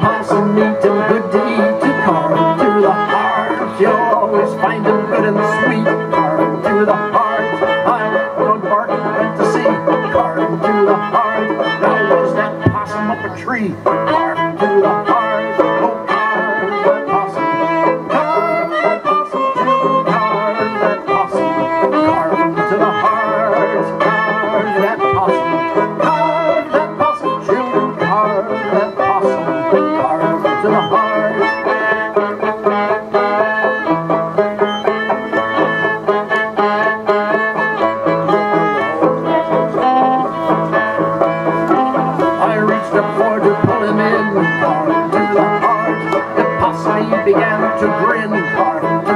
passing me to good deed to come through the heart. You'll always find the good and the sweet card through the heart. I'm going bark at the sea card through the heart. Now was that possum up a tree? Began to grin,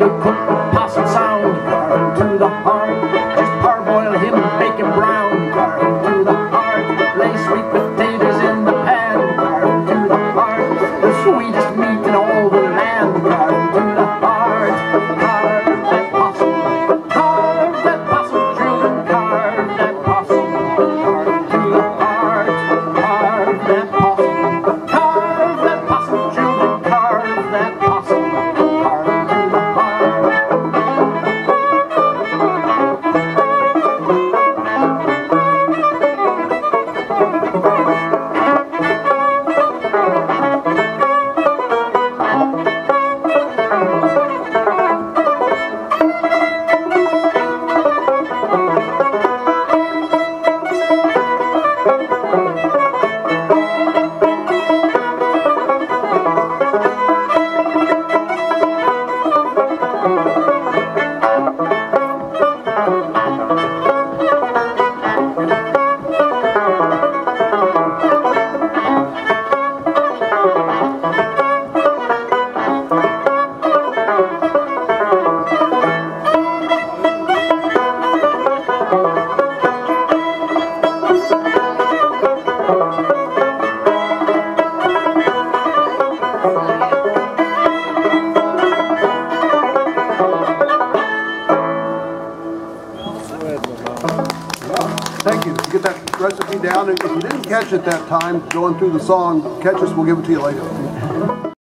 to cook the possum sound, to the heart. Just parboil him and bake him brown, to the heart. Lay sweet potatoes in the pan, to the heart. The sweetest recipe down, and if you didn't catch it that time, going through the song, catch us, we'll give it to you later.